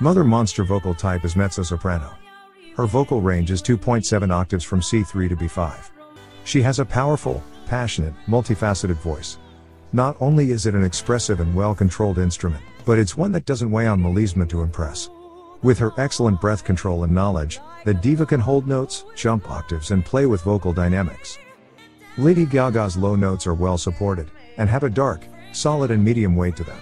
Mother Monster vocal type is mezzo-soprano. Her vocal range is 2.7 octaves from C3 to B5. She has a powerful, passionate, multifaceted voice. Not only is it an expressive and well-controlled instrument, but it's one that doesn't weigh on melisma to impress. With her excellent breath control and knowledge, the diva can hold notes, jump octaves and play with vocal dynamics. Lady Gaga's low notes are well supported, and have a dark, solid and medium weight to them.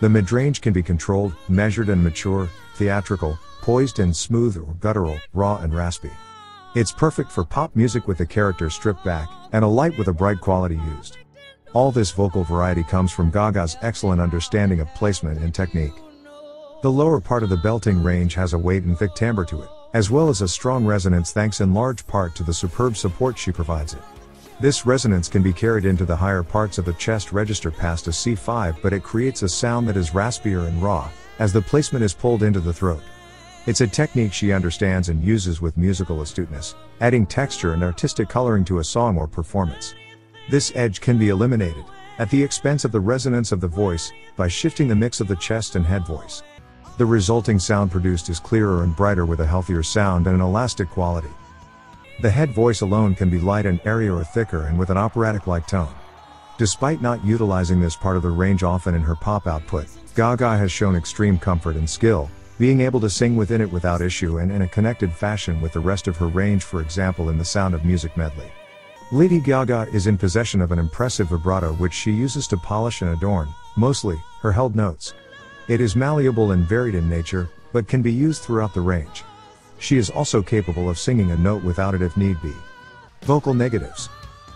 The mid-range can be controlled, measured and mature, theatrical, poised and smooth or guttural, raw and raspy. It's perfect for pop music with the character stripped back, and a light with a bright quality used. All this vocal variety comes from Gaga's excellent understanding of placement and technique. The lower part of the belting range has a weight and thick timbre to it, as well as a strong resonance thanks in large part to the superb support she provides it. This resonance can be carried into the higher parts of the chest register past a C5 but it creates a sound that is raspier and raw, as the placement is pulled into the throat. It's a technique she understands and uses with musical astuteness, adding texture and artistic coloring to a song or performance. This edge can be eliminated, at the expense of the resonance of the voice, by shifting the mix of the chest and head voice. The resulting sound produced is clearer and brighter with a healthier sound and an elastic quality. The head voice alone can be light and airy or thicker and with an operatic-like tone. Despite not utilizing this part of the range often in her pop output, Gaga has shown extreme comfort and skill, being able to sing within it without issue and in a connected fashion with the rest of her range for example in the Sound of Music medley. Lady Gaga is in possession of an impressive vibrato which she uses to polish and adorn, mostly, her held notes. It is malleable and varied in nature, but can be used throughout the range. She is also capable of singing a note without it if need be. Vocal negatives.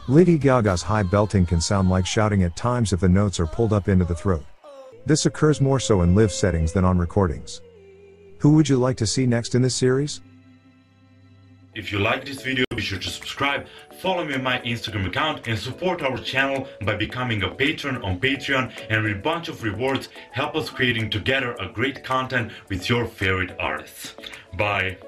Lady Gaga's high belting can sound like shouting at times if the notes are pulled up into the throat. This occurs more so in live settings than on recordings. Who would you like to see next in this series? If you like this video, be sure to subscribe, follow me on my Instagram account and support our channel by becoming a patron on Patreon and with a bunch of rewards help us creating together a great content with your favorite artists. Bye!